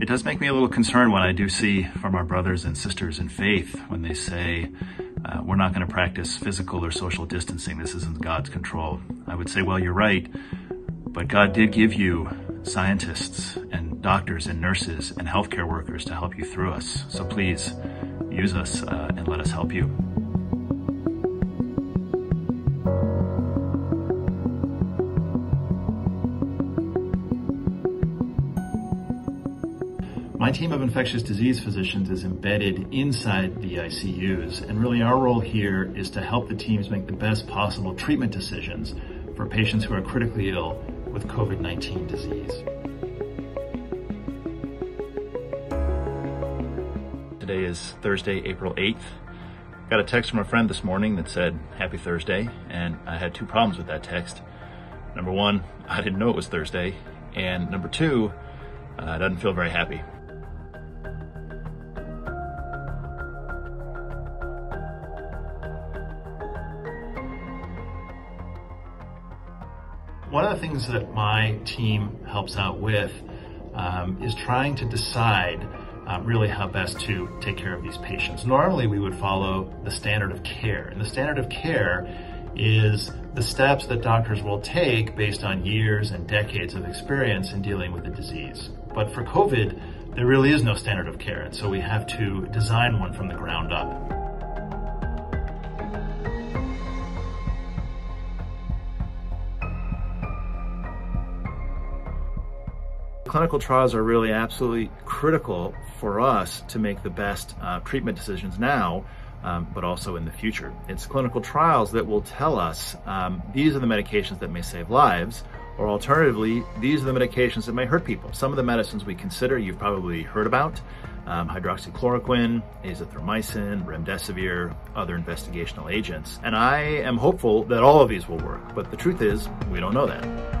It does make me a little concerned when I do see from our brothers and sisters in faith when they say, uh, we're not going to practice physical or social distancing. This isn't God's control. I would say, well, you're right, but God did give you scientists and doctors and nurses and healthcare workers to help you through us. So please use us uh, and let us help you. My team of infectious disease physicians is embedded inside the ICUs, and really our role here is to help the teams make the best possible treatment decisions for patients who are critically ill with COVID-19 disease. Today is Thursday, April 8th. Got a text from a friend this morning that said, happy Thursday, and I had two problems with that text. Number one, I didn't know it was Thursday, and number two, uh, didn't feel very happy. One of the things that my team helps out with um, is trying to decide um, really how best to take care of these patients. Normally we would follow the standard of care, and the standard of care is the steps that doctors will take based on years and decades of experience in dealing with the disease. But for COVID, there really is no standard of care, and so we have to design one from the ground up. Clinical trials are really absolutely critical for us to make the best uh, treatment decisions now, um, but also in the future. It's clinical trials that will tell us um, these are the medications that may save lives, or alternatively, these are the medications that may hurt people. Some of the medicines we consider you've probably heard about, um, hydroxychloroquine, azithromycin, remdesivir, other investigational agents. And I am hopeful that all of these will work, but the truth is, we don't know that.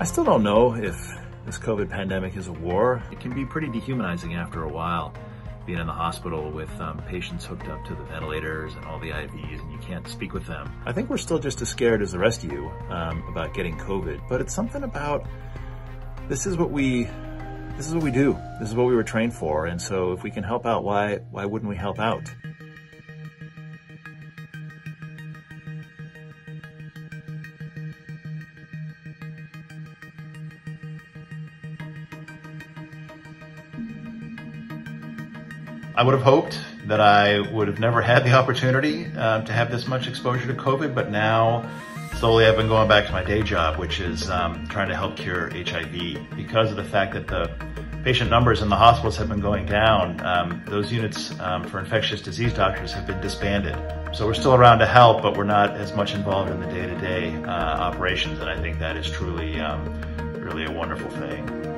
I still don't know if this COVID pandemic is a war. It can be pretty dehumanizing after a while, being in the hospital with um, patients hooked up to the ventilators and all the IVs and you can't speak with them. I think we're still just as scared as the rest of you um, about getting COVID, but it's something about this is what we this is what we do. This is what we were trained for. And so if we can help out, why why wouldn't we help out? I would have hoped that I would have never had the opportunity uh, to have this much exposure to COVID, but now slowly I've been going back to my day job, which is um, trying to help cure HIV. Because of the fact that the patient numbers in the hospitals have been going down, um, those units um, for infectious disease doctors have been disbanded. So we're still around to help, but we're not as much involved in the day-to-day -day, uh, operations, and I think that is truly, um, really a wonderful thing.